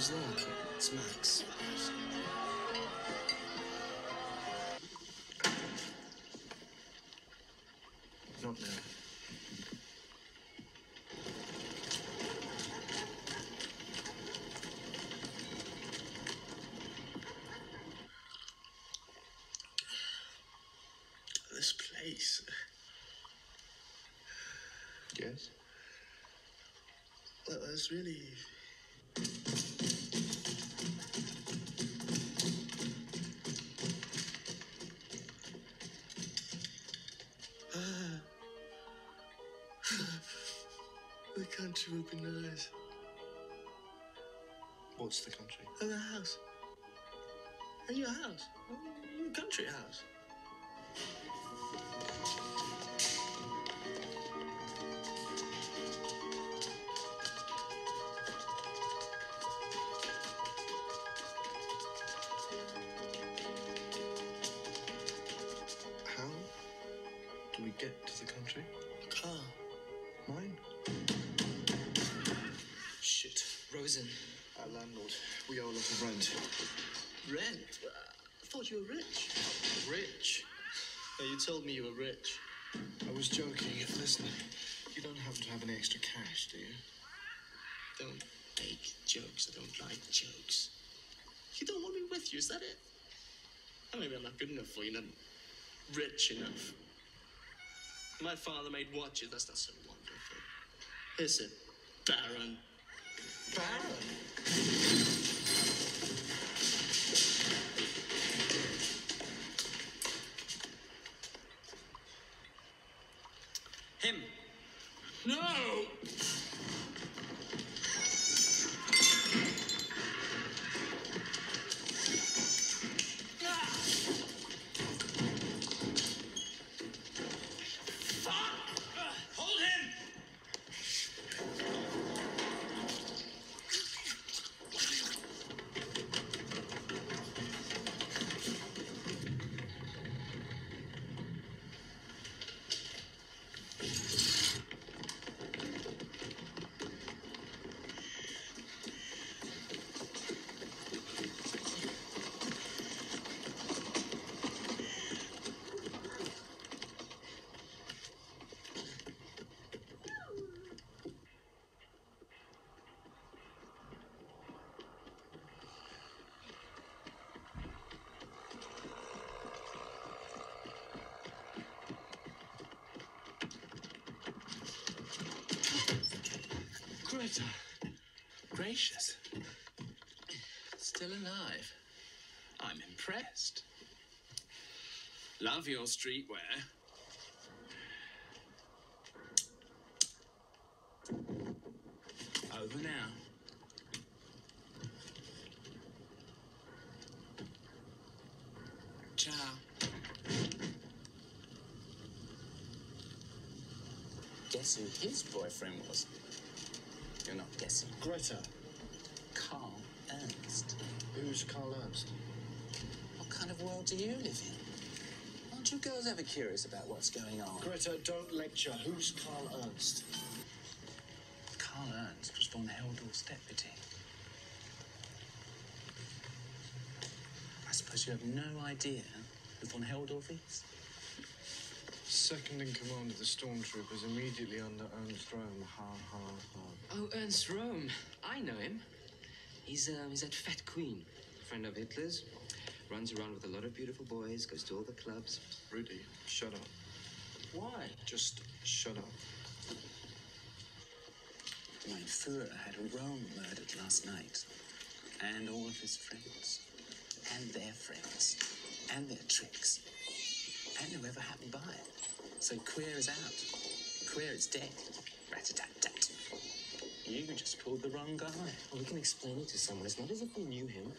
It's Max. Not now. This place. Yes? Well, it's really. The country would be nice. What's the country? Oh, and a house. And your house. Your country house. Get to the country? Car. Mine? Shit. Rosen. Our landlord. We owe a lot of rent. Rent? Uh, I thought you were rich. Rich? No, you told me you were rich. I was joking. Listen, you don't happen to have any extra cash, do you? Don't make jokes. I don't like jokes. You don't want me with you, is that it? Maybe I'm not good enough for you, not rich enough. My father made watches. That's not so wonderful. Is it, Baron? Baron? Him. No! Greta. Gracious. Still alive. I'm impressed. Love your streetwear. Over now. Ciao. Guess who his boyfriend was? You're not guessing. Greta. Karl Ernst. Who's Karl Ernst? What kind of world do you live in? Aren't you girls ever curious about what's going on? Greta, don't lecture. Who's Karl Ernst? Karl Ernst was von Heldor's deputy. I suppose you have no idea who von Heldorf is? Second in command of the stormtroopers, immediately under Ernst Röhm. Ha ha ha. Oh, Ernst Röhm. I know him. He's, uh, he's that fat queen, friend of Hitler's. Runs around with a lot of beautiful boys, goes to all the clubs. Rudy, shut up. Why? Just shut up. Mein Führer had Rome murdered last night. And all of his friends. And their friends. And their tricks. And whoever happened by. So queer is out. Queer is dead. Rat-a-tat-tat. You just pulled the wrong guy. Well, we can explain it to someone. It's not as if we knew him.